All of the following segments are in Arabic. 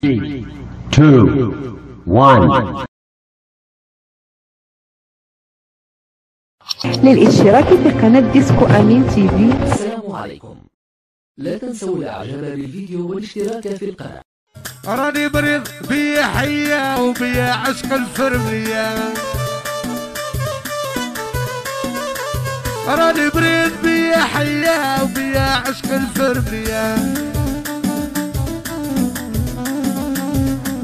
Three, two, one. للاشتراك في قناة ديسكو أمين تي في. السلام عليكم. لا تنسوا الاعجاب بالفيديو والاشتراك في القناة. راني مريض بيا حية وبيا عشق الفرمية. راني مريض بيا حية وبيا عشق الفرمية.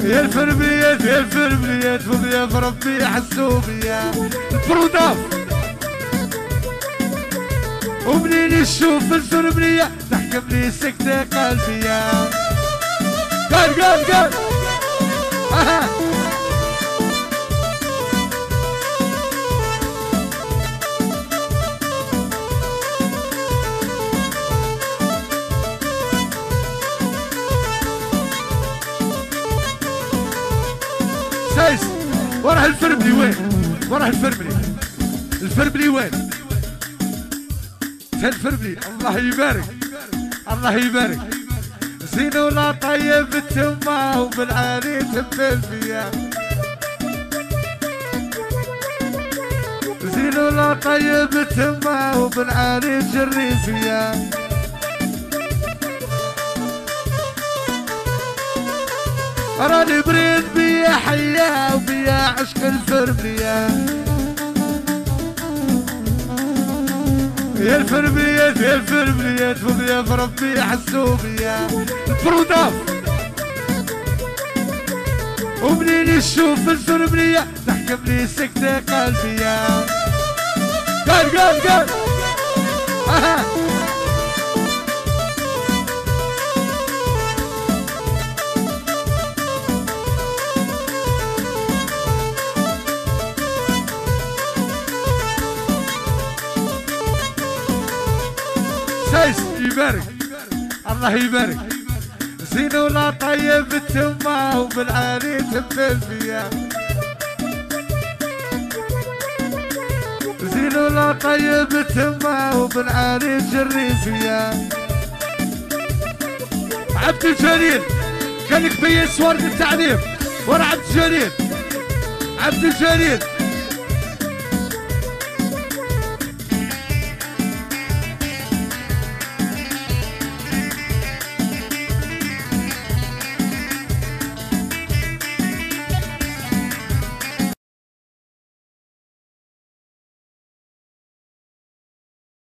يا الفرميات يا الفرميات وضياف ربي حسوا بيا البروداف ومنين نشوف الفرمية تحكمني سكتة قلبية. قال قال قال. سايس. وراه الفرملي وين؟ وراه الفرملي الفرملي وين؟ فين الفرملي الله يبارك. الله يبارك. زين ولا طيب التمة وبالعالي تبل فيها زين ولا طيب التمة وبالعالي تجري فيها راني بريد بيا عشق الفرمية يا الفرميات يا الفرميات وضياف ربي حسوا بيا البروداف ومنين نشوف الفرمية تحكمني سكتة قلبية. قال قال قال. سايس يبارك. الله يبارك. زين ولا طيب التمة وبالعالي تبل فيها زين ولا طيب التمة وبالعالي تجري فيها عبد الجليل كان يكبي ورد التعليم. ورا عبد الجليل. عبد الجليل.